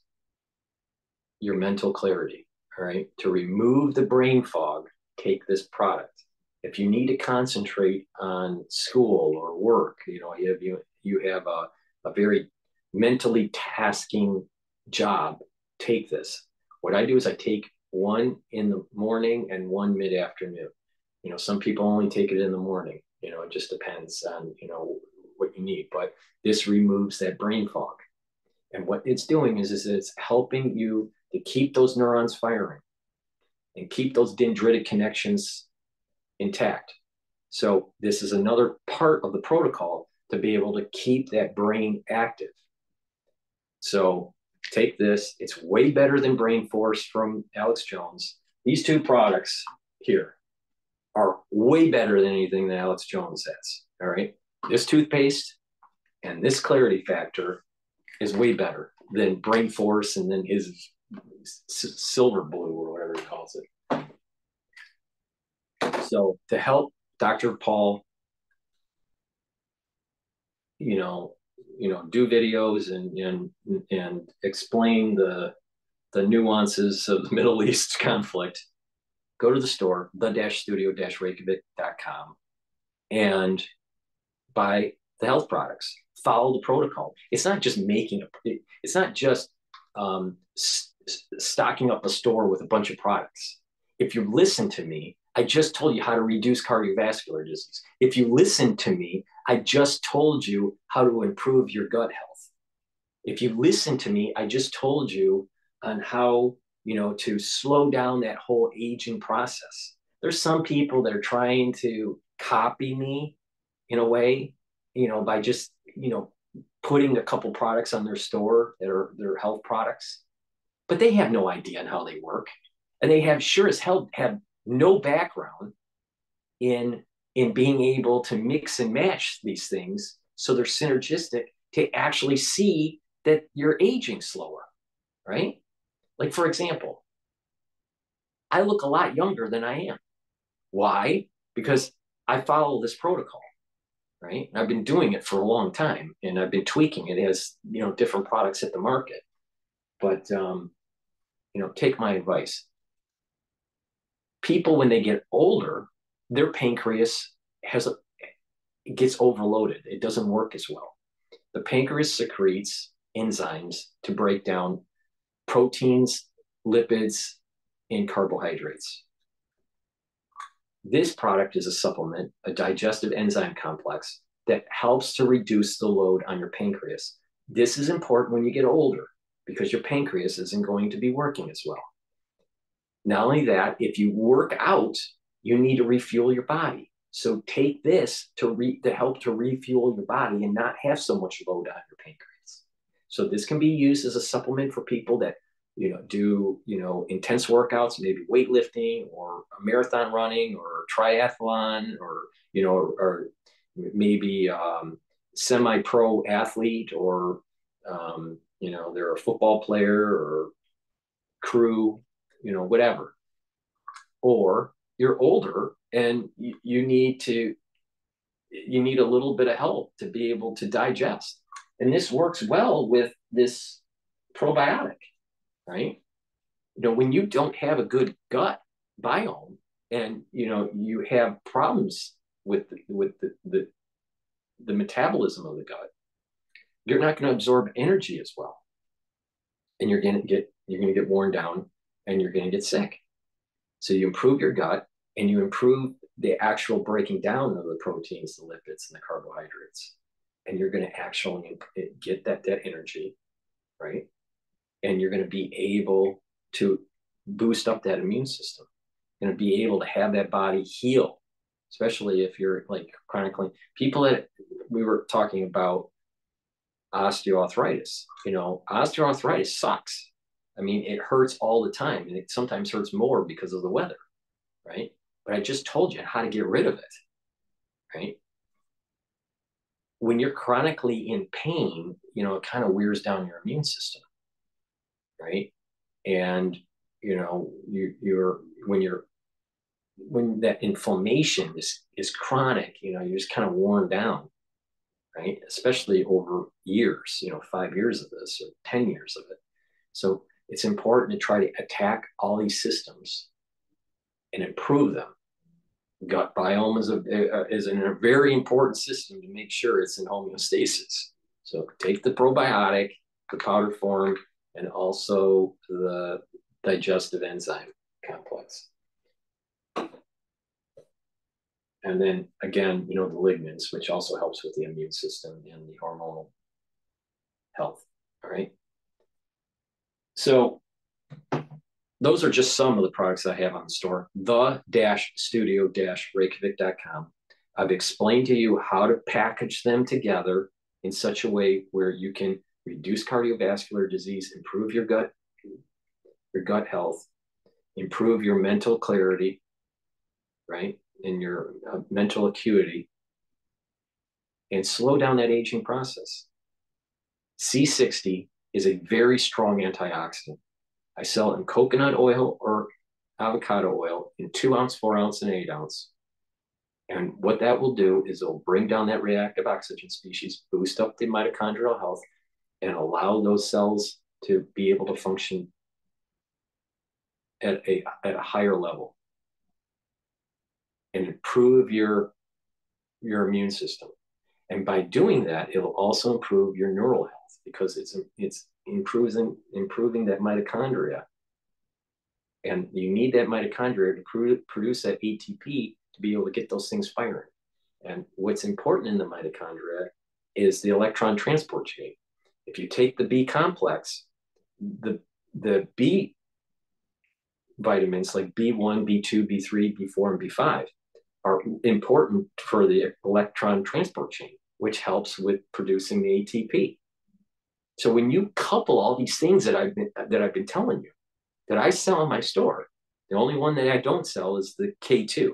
your mental clarity all right? To remove the brain fog take this product. If you need to concentrate on school or work you know have you, you have a, a very mentally tasking job, take this. What I do is I take one in the morning and one mid afternoon. You know, some people only take it in the morning. You know, it just depends on, you know, what you need. But this removes that brain fog. And what it's doing is, is it's helping you to keep those neurons firing and keep those dendritic connections intact. So this is another part of the protocol to be able to keep that brain active. So take this. It's way better than Brain Force from Alex Jones. These two products here are way better than anything that Alex Jones has. All right. This toothpaste and this clarity factor is way better than Brain Force and then his silver blue or whatever he calls it. So to help Dr. Paul you know, you know, do videos and and and explain the the nuances of the Middle East conflict, go to the store, the dash studio dash reykjavik.com and buy the health products. Follow the protocol. It's not just making a. It's not just um, stocking up a store with a bunch of products. If you listen to me, I just told you how to reduce cardiovascular disease. If you listen to me, I just told you how to improve your gut health. If you listen to me, I just told you on how, you know, to slow down that whole aging process. There's some people that are trying to copy me in a way, you know, by just, you know, putting a couple products on their store that are their health products but they have no idea on how they work. And they have sure as hell have no background in in being able to mix and match these things so they're synergistic to actually see that you're aging slower, right? Like for example, I look a lot younger than I am. Why? Because I follow this protocol, right? And I've been doing it for a long time and I've been tweaking it as, you know, different products hit the market. But um, you know, take my advice. People, when they get older, their pancreas has a, gets overloaded. It doesn't work as well. The pancreas secretes enzymes to break down proteins, lipids, and carbohydrates. This product is a supplement, a digestive enzyme complex that helps to reduce the load on your pancreas. This is important when you get older because your pancreas isn't going to be working as well. Not only that, if you work out, you need to refuel your body. So take this to, re- to help to refuel your body and not have so much load on your pancreas. So this can be used as a supplement for people that you know do you know intense workouts, maybe weightlifting or marathon running or triathlon or you know or, or maybe um, semi-pro athlete or um, you know they're a football player or crew you know whatever or you're older and you, need to you need a little bit of help to be able to digest. And this works well with this probiotic right? You know when you don't have a good gut biome and you know you have problems with the, with the, the the metabolism of the gut you're not going to absorb energy as well. And you're going to get you're going to get worn down and you're going to get sick so you improve your gut and you improve the actual breaking down of the proteins the lipids and the carbohydrates and you're going to actually get that that energy right and you're going to be able to boost up that immune system to be able to have that body heal especially if you're like chronically people that we were talking about osteoarthritis. You know, osteoarthritis sucks. I mean, it hurts all the time, and it sometimes hurts more because of the weather, right? But I just told you how to get rid of it, right? When you're chronically in pain, you know, it kind of wears down your immune system, right? And you know, you, you're when you're when that inflammation is is chronic, you know, you're just kind of worn down right? Especially over years, you know, five years of this or 10 years of it. So it's important to try to attack all these systems and improve them. Gut biome is a, uh, is a very important system to make sure it's in homeostasis. So take the probiotic, the powder form, and also the digestive enzyme complex. And then again, you know, the lignans, which also helps with the immune system and the hormonal health. All right. So those are just some of the products I have on the store. The dash studio dash Reykjavik.com. I've explained to you how to package them together in such a way where you can reduce cardiovascular disease, improve your gut, your gut health, improve your mental clarity, right? and your uh, mental acuity and slow down that aging process. C60 is a very strong antioxidant. I sell it in coconut oil or avocado oil in two ounce, four ounce, and eight ounce. And what that will do is it'll bring down that reactive oxygen species, boost up the mitochondrial health, and allow those cells to be able to function at a, at a higher level and improve your, your immune system. And by doing that, it'll also improve your neural health because it's, it's improving, improving that mitochondria. And you need that mitochondria to produce that ATP to be able to get those things firing. And what's important in the mitochondria is the electron transport chain. If you take the B complex, the, the B vitamins like B1, B2, B3, B4, and B5 are important for the electron transport chain, which helps with producing the ATP. So when you couple all these things that I've been, that I've been telling you, that I sell in my store, the only one that I don't sell is the K2.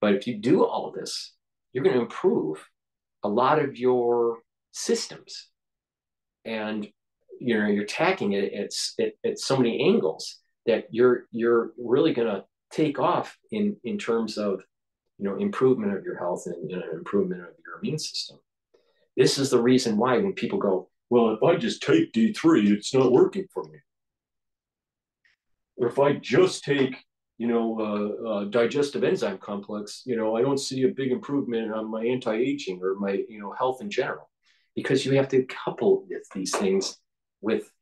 But if you do all this, you're going to improve a lot of your systems. And you know, you're attacking it at, at, at so many angles that you're you're really going to take off in in terms of you know improvement of your health and you know, improvement of your immune system. This is the reason why when people go, well, if I just take D3, it's not working for me. Or if I just take you know, uh, uh, digestive enzyme complex, you know, I don't see a big improvement on my anti-aging or my, you know, health in general, because you have to couple these things with,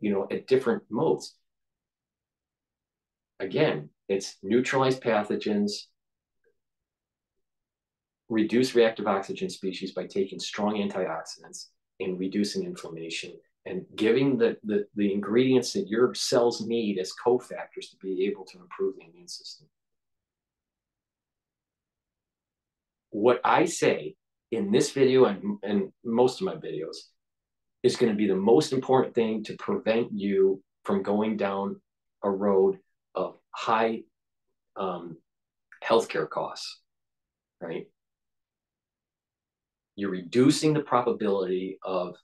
you know, at different modes. Again, it's neutralize pathogens, reduce reactive oxygen species by taking strong antioxidants and reducing inflammation and giving the, the, the ingredients that your cells need as cofactors to be able to improve the immune system. What I say in this video and, and most of my videos is going to be the most important thing to prevent you from going down a road of high um, healthcare costs, right? You're reducing the probability of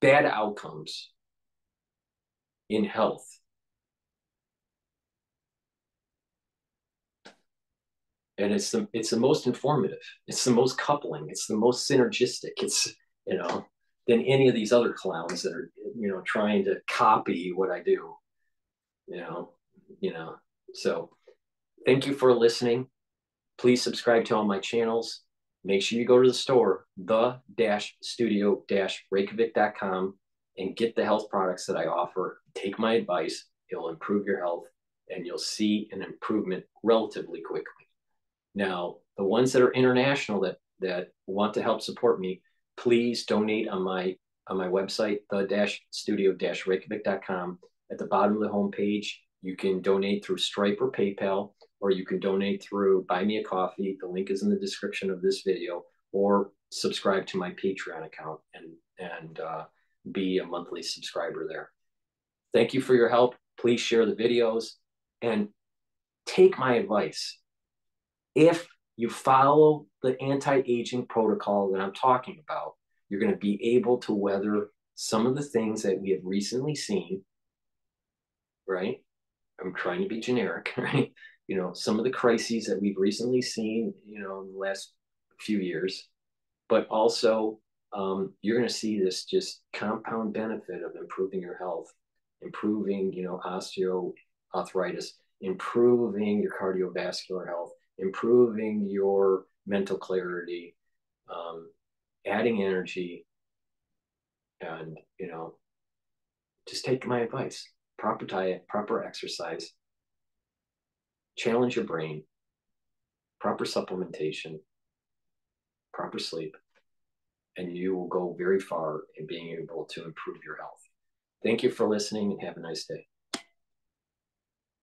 bad outcomes in health. And it's the it's the most informative. It's the most coupling. It's the most synergistic. It's you know than any of these other clowns that are you know trying to copy what I do. You know, you know. So thank you for listening. Please subscribe to all my channels make sure you go to the store, the-studio-reykjavik.com and get the health products that I offer. Take my advice. It'll improve your health and you'll see an improvement relatively quickly. Now, the ones that are international that, that want to help support me, please donate on my on my website, the-studio-reykjavik.com. At the bottom of the homepage, you can donate through Stripe or PayPal or you can donate through Buy Me a Coffee. The link is in the description of this video, or subscribe to my Patreon account and and uh, be a monthly subscriber there. Thank you for your help. Please share the videos and take my advice. If you follow the anti-aging protocol that I'm talking about, you're going to be able to weather some of the things that we have recently seen, right? I'm trying to be generic, right? You know, some of the crises that we've recently seen, you know, in the last few years, but also um, you're going to see this just compound benefit of improving your health, improving, you know, osteoarthritis, improving your cardiovascular health, improving your mental clarity, um, adding energy, and, you know, just take my advice proper diet, proper exercise, challenge your brain, proper supplementation, proper sleep, and you will go very far in being able to improve your health. Thank you for listening and have a nice day.